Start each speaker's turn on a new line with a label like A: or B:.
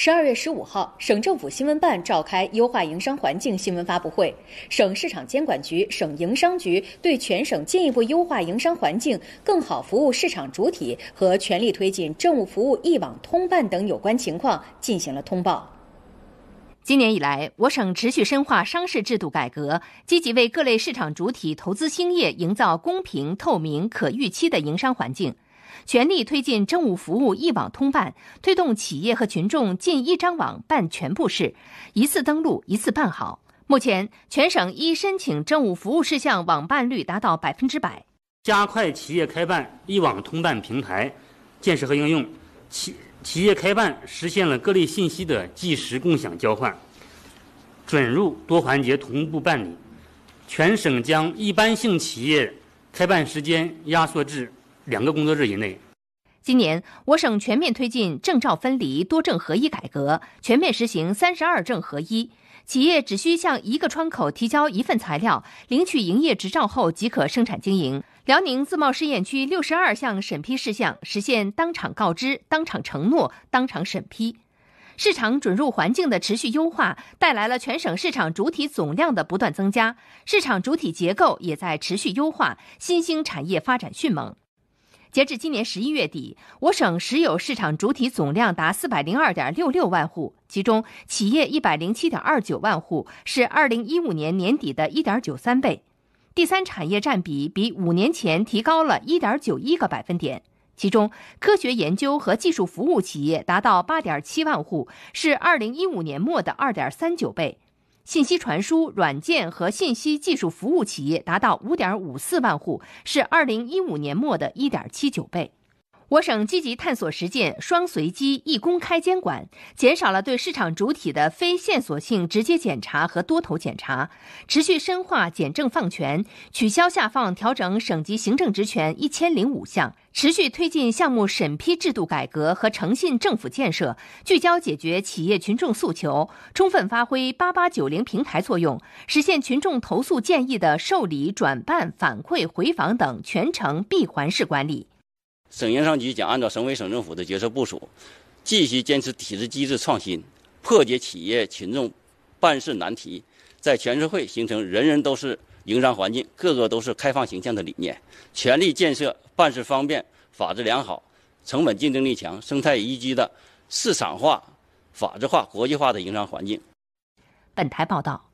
A: 十二月十五号，省政府新闻办召开优化营商环境新闻发布会，省市场监管局、省营商局对全省进一步优化营商环境、更好服务市场主体和全力推进政务服务一网通办等有关情况进行了通报。
B: 今年以来，我省持续深化商事制度改革，积极为各类市场主体投资兴业营造公平、透明、可预期的营商环境。全力推进政务服务一网通办，推动企业和群众进一张网办全部事，一次登录一次办好。目前，全省一申请政务服务事项网办率达到百分之百。
C: 加快企业开办一网通办平台建设和应用，企企业开办实现了各类信息的即时共享交换，准入多环节同步办理。全省将一般性企业开办时间压缩至。两个工作日以内。
B: 今年，我省全面推进证照分离、多证合一改革，全面实行“三十二证合一”。企业只需向一个窗口提交一份材料，领取营业执照后即可生产经营。辽宁自贸试验区六十二项审批事项实现当场告知、当场承诺、当场审批。市场准入环境的持续优化，带来了全省市场主体总量的不断增加，市场主体结构也在持续优化，新兴产业发展迅猛。截至今年十一月底，我省实有市场主体总量达四百零二点六六万户，其中企业一百零七点二九万户，是二零一五年年底的一点九三倍。第三产业占比比五年前提高了一点九一个百分点，其中科学研究和技术服务企业达到八点七万户，是二零一五年末的二点三九倍。信息传输、软件和信息技术服务企业达到五点五四万户，是二零一五年末的一点七九倍。我省积极探索实践双随机、一公开监管，减少了对市场主体的非线索性直接检查和多头检查，持续深化简政放权，取消下放调整省级行政职权一千零五项，持续推进项目审批制度改革和诚信政府建设，聚焦解决企业群众诉求，充分发挥八八九零平台作用，实现群众投诉建议的受理、转办、反馈、回访等全程闭环式管理。
D: 省营商局将按照省委省政府的决策部署，继续坚持体制机制创新，破解企业群众办事难题，在全社会形成人人都是营商环境、个个都是开放形象的理念，全力建设办事方便、法治良好、成本竞争力强、生态宜居的市场化、法治化、国际化的营商环境。
B: 本台报道。